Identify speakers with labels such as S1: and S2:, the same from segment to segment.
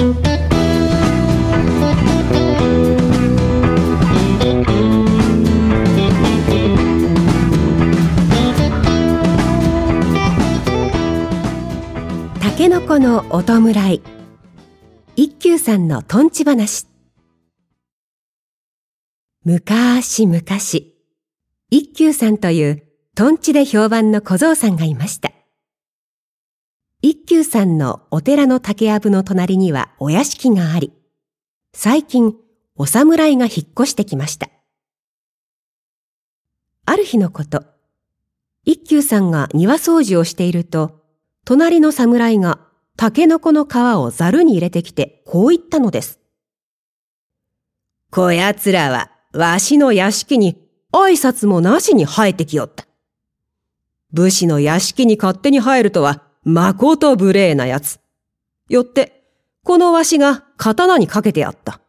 S1: たけのこのお弔い。一休さんのとんち話。むかーしむかし一休さんというとんちで評判の小僧さんがいました。一休さんのお寺の竹やぶの隣にはお屋敷があり最近お侍が引っ越してきましたある日のこと一休さんが庭掃除をしていると隣の侍がタケノコの皮をざるに入れてきてこう言ったのです。こやつらはわしの屋敷に挨拶もなしに生えてきよった。武士の屋敷に勝手に入るとはまこと無礼なやつ。よって、このわしが刀にかけてやった。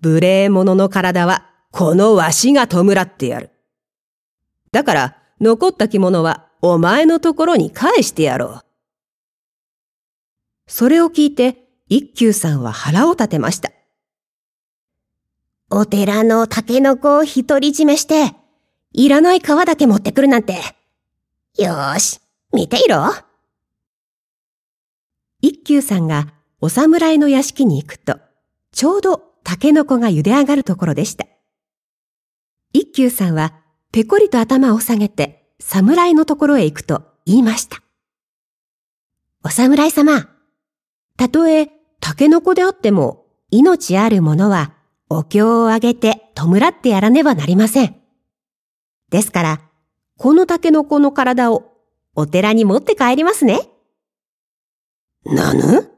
S1: 無礼者の体はこのわしが弔ってやる。だから残った着物はお前のところに返してやろう。それを聞いて、一休さんは腹を立てました。お寺の竹の子を独り占めして、いらない皮だけ持ってくるなんて。よーし、見ていろ。一休さんがお侍の屋敷に行くと、ちょうど竹の子が茹で上がるところでした。一休さんはペコリと頭を下げて侍のところへ行くと言いました。お侍様、たとえタケノコであっても命あるものはお経をあげて弔ってやらねばなりません。ですから、このタケノコの体をお寺に持って帰りますね。なぬ？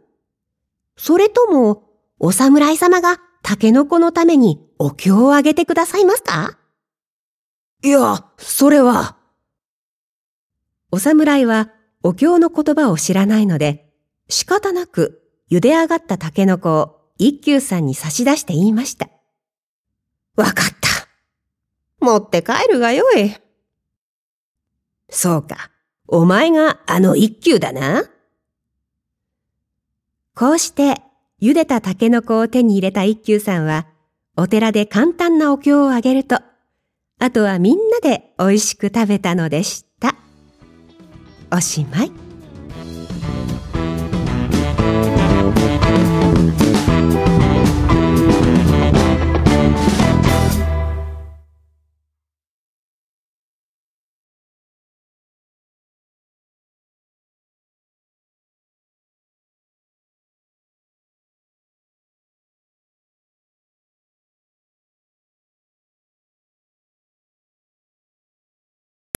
S1: それとも、お侍様がタケノコのためにお経をあげてくださいますか？いや、それは。お侍はお経の言葉を知らないので、仕方なく茹で上がったタケノコを一休さんに差し出して言いました。わかった。持って帰るがよい。そうか。お前があの一休だな。こうして茹でたタケノコを手に入れた一休さんは、お寺で簡単なお経をあげると、あとはみんなで美味しく食べたのでした。おしまい。